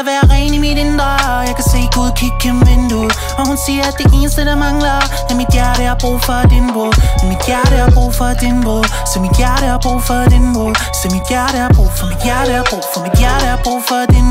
at være ren i mit indre. Jeg kan se Gud kigge gennem vinduet Og hun siger, at det eneste, der mangler Er mit hjerte har brug for din bror Så mit hjerte har brug for din bror Så mit hjerte har brug for din bror Så mit hjerte har brug for mit hjerte har brug for mit hjerte har brug for din